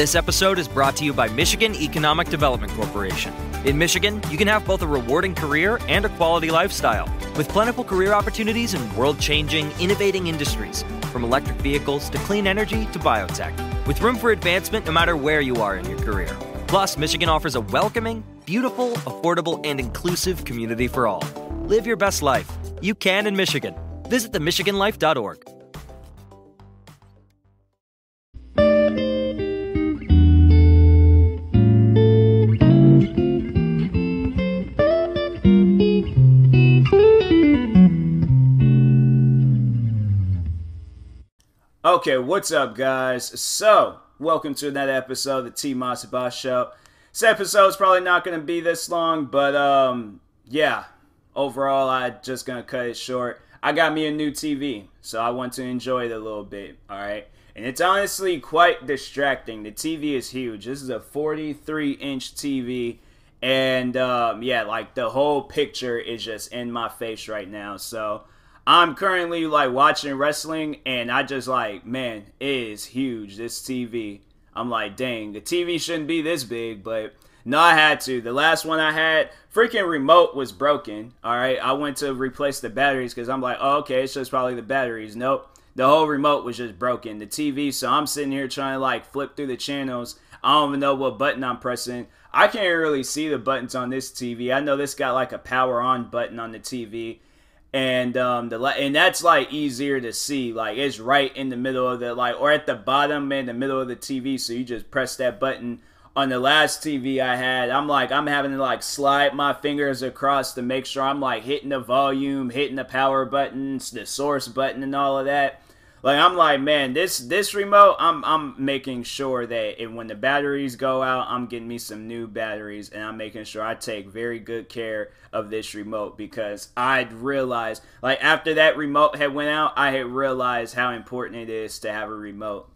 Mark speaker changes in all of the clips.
Speaker 1: This episode is brought to you by Michigan Economic Development Corporation. In Michigan, you can have both a rewarding career and a quality lifestyle, with plentiful career opportunities in world changing, innovating industries, from electric vehicles to clean energy to biotech, with room for advancement no matter where you are in your career. Plus, Michigan offers a welcoming, beautiful, affordable, and inclusive community for all. Live your best life. You can in Michigan. Visit themichiganlife.org.
Speaker 2: Okay, what's up, guys? So, welcome to another episode of the T Boss Show. This episode's probably not going to be this long, but um, yeah. Overall, I just gonna cut it short. I got me a new TV, so I want to enjoy it a little bit. All right, and it's honestly quite distracting. The TV is huge. This is a 43 inch TV, and um, yeah, like the whole picture is just in my face right now. So I'm currently like watching wrestling, and I just like, man, it is huge. This TV. I'm like, dang, the TV shouldn't be this big, but no, I had to. The last one I had, freaking remote was broken. All right, I went to replace the batteries because I'm like, oh, okay, it's just probably the batteries. Nope, the whole remote was just broken. The TV, so I'm sitting here trying to like flip through the channels. I don't even know what button I'm pressing. I can't really see the buttons on this TV. I know this got like a power on button on the TV and um the and that's like easier to see. Like it's right in the middle of the like or at the bottom in the middle of the TV so you just press that button. On the last TV I had I'm like I'm having to like slide my fingers across to make sure I'm like hitting the volume hitting the power buttons the source button and all of that like I'm like, man, this this remote, I'm I'm making sure that if, when the batteries go out, I'm getting me some new batteries, and I'm making sure I take very good care of this remote because I'd realized, like after that remote had went out, I had realized how important it is to have a remote.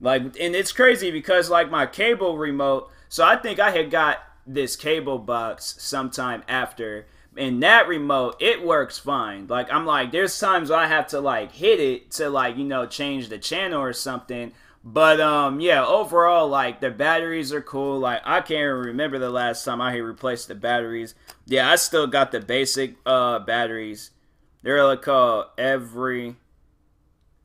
Speaker 2: Like, and it's crazy because like my cable remote, so I think I had got this cable box sometime after in that remote, it works fine. Like I'm like, there's times I have to like hit it to like you know change the channel or something. But um, yeah, overall, like the batteries are cool. Like I can't remember the last time I had replaced the batteries. Yeah, I still got the basic uh batteries. They're like called every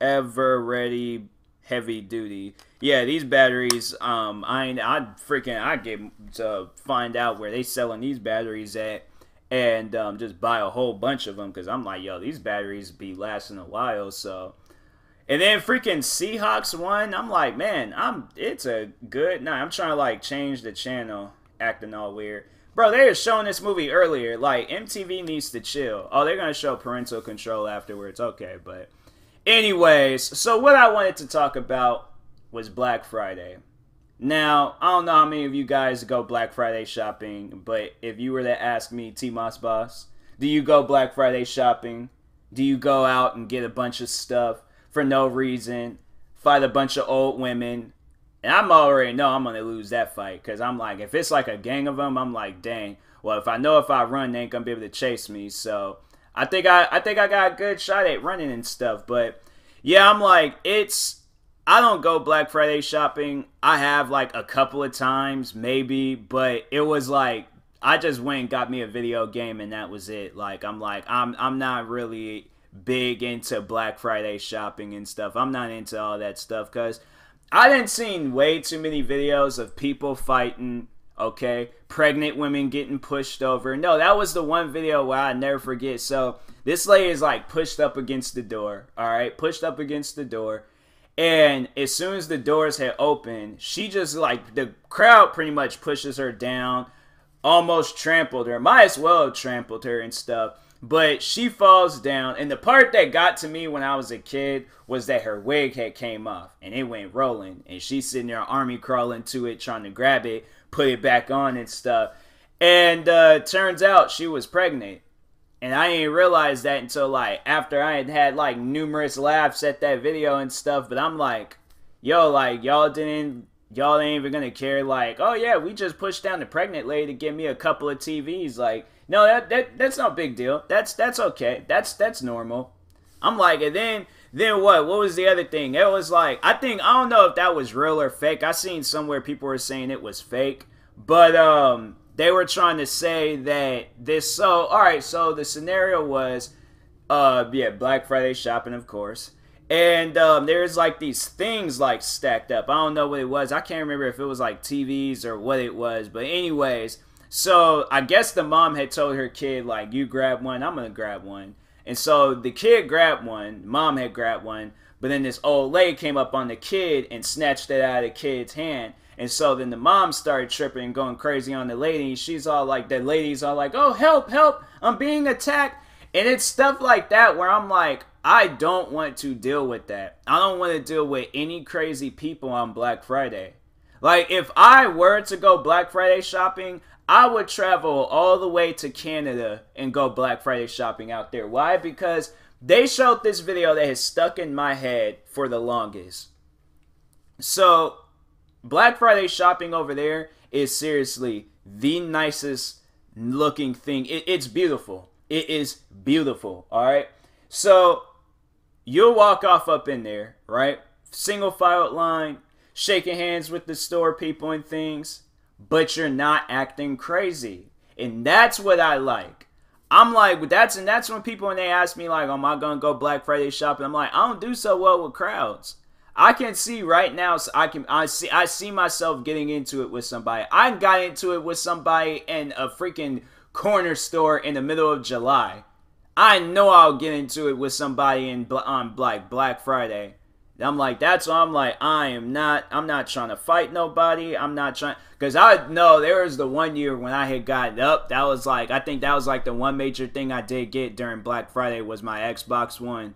Speaker 2: Eveready heavy duty. Yeah, these batteries. Um, I I freaking I get to find out where they selling these batteries at and um, just buy a whole bunch of them because I'm like, yo, these batteries be lasting a while. So, and then freaking Seahawks won, I'm like, man, I'm it's a good. Nah, I'm trying to like change the channel, acting all weird. Bro, they were showing this movie earlier. Like MTV needs to chill. Oh, they're gonna show parental control afterwards. Okay, but anyways, so what I wanted to talk about was Black Friday. Now, I don't know how many of you guys go Black Friday shopping, but if you were to ask me, T Moss Boss, do you go Black Friday shopping? Do you go out and get a bunch of stuff for no reason, fight a bunch of old women? And I'm already know I'm gonna lose that fight because I'm like, if it's like a gang of them, I'm like, dang. Well, if I know if I run, they ain't gonna be able to chase me. So I think I, I think I got a good shot at running and stuff. But yeah, I'm like, it's I don't go Black Friday shopping. I have like a couple of times, maybe, but it was like I just went and got me a video game and that was it. Like I'm like I'm I'm not really big into Black Friday shopping and stuff. I'm not into all that stuff cuz I didn't seen way too many videos of people fighting, okay? Pregnant women getting pushed over. No, that was the one video where I never forget. So, this lady is like pushed up against the door, all right? Pushed up against the door and as soon as the doors had opened, she just like the crowd pretty much pushes her down, almost trampled her. Might as well trampled her and stuff. But she falls down, and the part that got to me when I was a kid was that her wig had came off and it went rolling, and she's sitting there army crawling to it, trying to grab it, put it back on and stuff. And uh, turns out she was pregnant. And I didn't realize that until like after I had had like numerous laughs at that video and stuff. But I'm like, yo, like y'all didn't, y'all ain't even gonna care. Like, oh yeah, we just pushed down the pregnant lady to give me a couple of TVs. Like, no, that, that that's no big deal. That's that's okay. That's that's normal. I'm like, and then then what? What was the other thing? It was like I think I don't know if that was real or fake. I seen somewhere people were saying it was fake, but um, they were trying to say that this. So all right, so the scenario was, uh, yeah, Black Friday shopping, of course. And um, there's like these things like stacked up. I don't know what it was. I can't remember if it was like TVs or what it was. But anyways, so I guess the mom had told her kid like, "You grab one, I'm gonna grab one." And so the kid grabbed one, mom had grabbed one, but then this old lady came up on the kid and snatched it out of the kid's hand. And so then the mom started tripping and going crazy on the lady. She's all like, the lady's all like, oh, help, help, I'm being attacked. And it's stuff like that where I'm like, I don't want to deal with that. I don't want to deal with any crazy people on Black Friday. Like, if I were to go Black Friday shopping, I would travel all the way to Canada and go Black Friday shopping out there. Why? Because they showed this video that has stuck in my head for the longest. So, Black Friday shopping over there is seriously the nicest looking thing. It, it's beautiful. It is beautiful. All right. So, you'll walk off up in there, right? Single file line, shaking hands with the store people and things but you're not acting crazy. And that's what I like. I'm like, that's and that's when people when they ask me like, am I gonna go Black Friday shopping? I'm like, I don't do so well with crowds. I can see right now. So I can I see I see myself getting into it with somebody. I got into it with somebody in a freaking corner store in the middle of July. I know I'll get into it with somebody in on like Black Friday. I'm like, that's why I'm like, I am not, I'm not trying to fight nobody. I'm not trying, because I know there was the one year when I had gotten up. That was like, I think that was like the one major thing I did get during Black Friday was my Xbox One.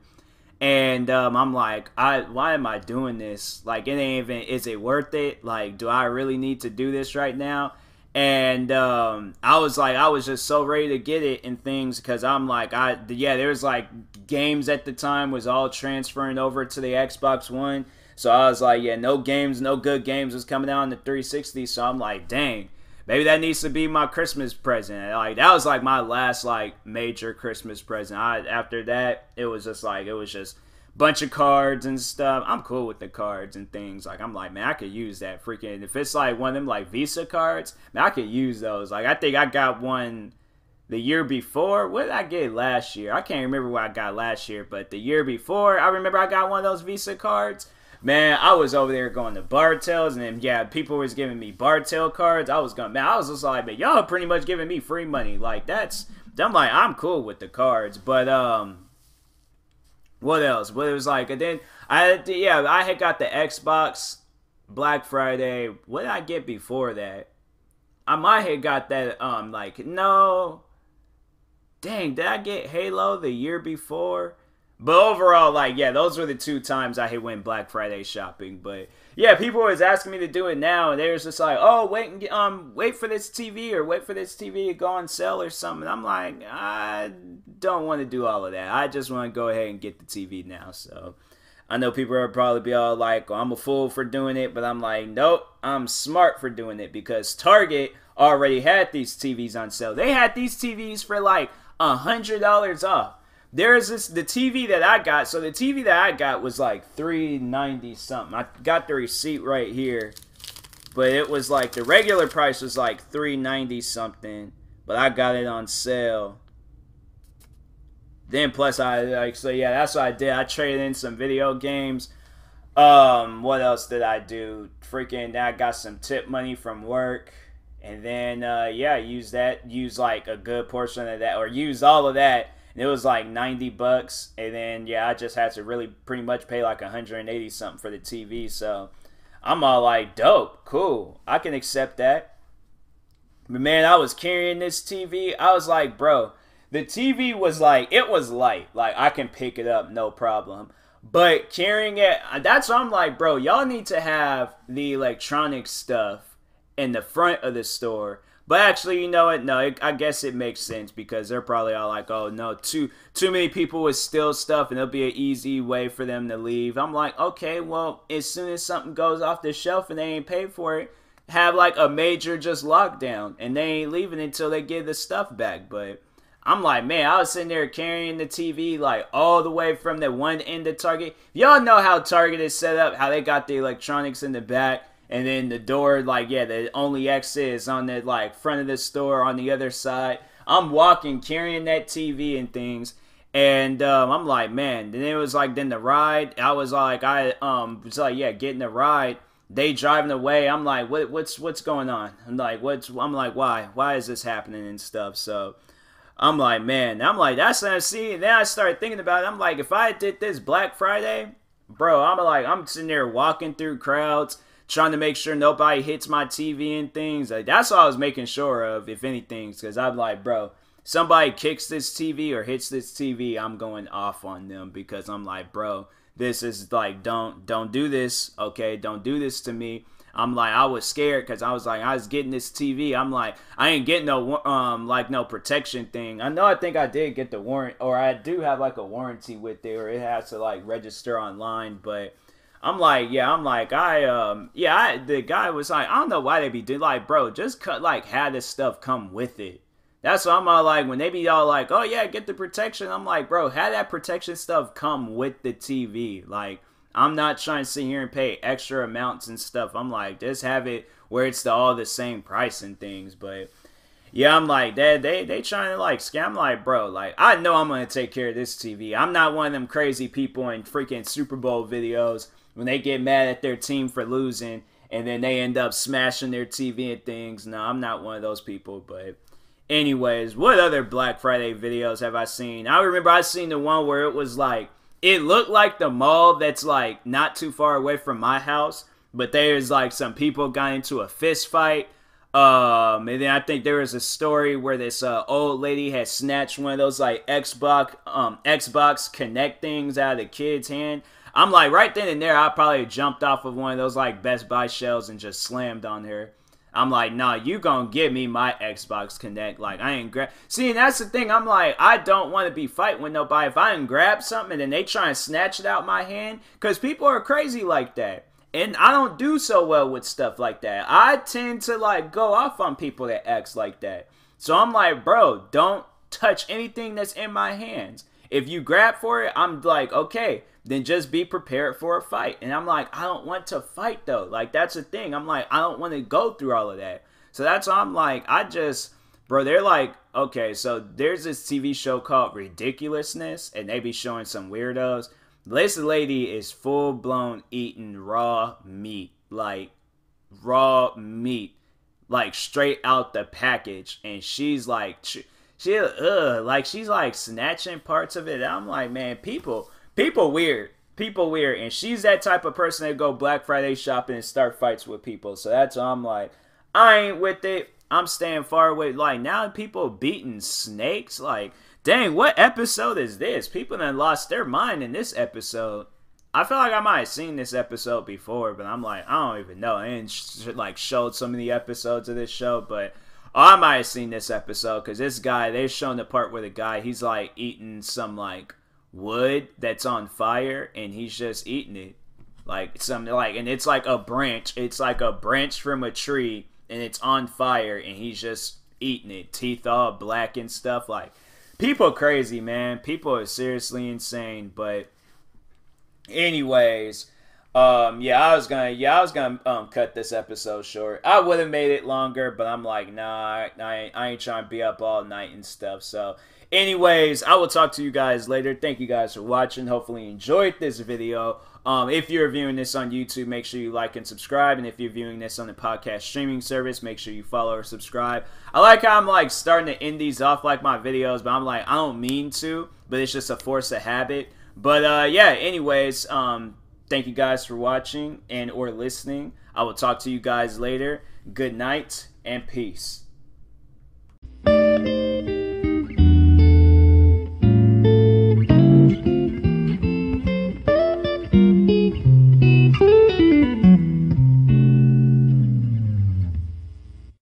Speaker 2: And um, I'm like, I why am I doing this? Like, it ain't even, is it worth it? Like, do I really need to do this right now? and um, I was like, I was just so ready to get it and things because I'm like, I yeah, there was like games at the time was all transferring over to the Xbox One, so I was like, yeah, no games, no good games was coming out on the 360, so I'm like, dang, maybe that needs to be my Christmas present. Like that was like my last like major Christmas present. I after that, it was just like it was just bunch of cards and stuff. I'm cool with the cards and things. Like I'm like, man, I could use that freaking. If it's like one of them like Visa cards, man, I could use those. Like I think I got one the year before. What did I get last year? I can't remember what I got last year, but the year before, I remember I got one of those Visa cards. Man, I was over there going to Bartell's, and then yeah, people was giving me Bartell cards. I was going, man, I was just like, man, y'all pretty much giving me free money. Like that's, I'm like, I'm cool with the cards, but um, what else? What it was like, and then I yeah, I had got the Xbox Black Friday. What did I get before that? I might have got that. Um, like no, dang, did I get Halo the year before? But overall, like, yeah, those were the two times I had went Black Friday shopping. But yeah, people was asking me to do it now, and they was just like, "Oh, wait and um, wait for this TV or wait for this TV to go on sale or something." I'm like, I don't want to do all of that. I just want to go ahead and get the TV now. So I know people are probably be all like, "I'm a fool for doing it," but I'm like, nope, I'm smart for doing it because Target already had these TVs on sale. They had these TVs for like a hundred dollars off there's this the TV that I got. So the TV that I got was like 390 something. I got the receipt right here. But it was like the regular price was like 390 something, but I got it on sale. Then plus I like so yeah, that's what I did. I traded in some video games. Um, what else did I do? Freaking I got some tip money from work. And then uh yeah, use that, use like a good portion of that or use all of that it was like 90 bucks and then yeah i just had to really pretty much pay like 180 something for the tv so i'm all like dope cool i can accept that. But man i was carrying this tv i was like bro the tv was like it was light like i can pick it up no problem. But carrying it that's i'm like bro y'all need to have the electronic stuff in the front of the store but actually, you know what? No, it, I guess it makes sense because they're probably all like, "Oh no, too too many people with steal stuff, and it'll be an easy way for them to leave." I'm like, okay, well, as soon as something goes off the shelf and they ain't paid for it, have like a major just lockdown, and they ain't leaving until they get the stuff back. But I'm like, man, I was sitting there carrying the TV like all the way from the one end of Target. Y'all know how Target is set up, how they got the electronics in the back, and then the door, like, yeah, the only exit is on the like front of the store on the other side. I'm walking, carrying that TV and things. And um, I'm like, man. Then it was like, then the ride. I was like, I um was like, yeah, getting the ride. They driving away. I'm like, what what's what's going on? I'm like, what's I'm like, why why is this happening and stuff? So I'm like, man, I'm like, that's what I see. and Then I started thinking about it. I'm like, if I did this Black Friday, bro, I'm like, I'm sitting there walking through crowds, trying to make sure nobody hits my TV and things. Like, that's all I was making sure of, if anything, because I'm like, bro, somebody kicks this TV or hits this TV, I'm going off on them because I'm like, bro, this is like, don't, don't do this, okay? Don't do this to me. I'm like, I was scared because I was like, I was getting this TV. I'm like, I ain't getting no um like no protection thing. I know I think I did get the warrant, or I do have like a warranty with it, or it has to like register online. But I'm like, yeah, I'm like, I um yeah, I, the guy was like, I don't know why they be doing like, bro, just cut like have this stuff come with it. That's what I'm all like when they be all like, oh yeah, get the protection. I'm like, bro, have that protection stuff come with the TV, like. I'm not trying to sit here and pay extra amounts and stuff. I'm like, just have it where it's the, all the same price and things. But yeah, I'm like, Dad, they they trying to like scam. Like, bro, like I know I'm gonna take care of this TV. I'm not one of them crazy people in freaking Super Bowl videos when they get mad at their team for losing and then they end up smashing their TV and things. No, I'm not one of those people. But anyways, what other Black Friday videos have I seen? I remember I seen the one where it was like it looked like the mall that's like not too far away from my house, but there's like some people got into a fist fight. Um, and then I think there was a story where this uh, old lady had snatched one of those like Xbox um Xbox Kinect things out of the kid's hand. I'm like right then and there, I probably jumped off of one of those like Best Buy shelves and just slammed on her. I'm like, nah, you gonna give me my Xbox Kinect? Like, I ain't grab. See, and that's the thing. I'm like, I don't want to be fighting with nobody. If I didn't grab something and they try and snatch it out my hand, because people are crazy like that. And I don't do so well with stuff like that. I tend to like go off on people that acts like that. So I'm like, bro, don't touch anything that's in my hands. If you grab for it, I'm like, okay, then just be prepared for a fight. And I'm like, I don't want to fight though. Like that's the thing. I'm like, I don't want to go through all of that. So that's why I'm like, I just bro, they're like, okay, so there's this TV show called Ridiculousness, and they be showing some weirdos. This lady is full blown eating raw meat. Like raw meat. Like straight out the package. And she's like she, she uh like she's like snatching parts of it. I'm like, man, people people weird. People weird. And she's that type of person that go Black Friday shopping and start fights with people. So that's why I'm like, I ain't with it. I'm staying far away. Like now people beating snakes. Like, dang, what episode is this? People that lost their mind in this episode. I feel like I might have seen this episode before, but I'm like, I don't even know. and sh- like showed some of the episodes of this show, but oh, I might have seen this episode because this guy they're showing the part where the guy he's like eating some like wood that's on fire and he's just eating it. Like something like and it's like a branch. It's like a branch from a tree and it's on fire and he's just eating it. Teeth all black and stuff. Like people crazy man. People are seriously insane. But anyways um yeah i was gonna yeah i was gonna um cut this episode short. I would have made it longer but i'm like nah i, ain't, I ain't trying to be up all night and stuff. So Anyways, I will talk to you guys later. Thank you guys for watching. Hopefully you enjoyed this video. Um, if you're viewing this on YouTube, make sure you like and subscribe. And if you're viewing this on the podcast streaming service, make sure you follow or subscribe. I like how I'm like starting to end these off like my videos, but I'm like, I don't mean to, but it's just a force of habit. But uh, yeah, anyways, um, thank you guys for watching and or listening. I will talk to you guys later. Good night and peace.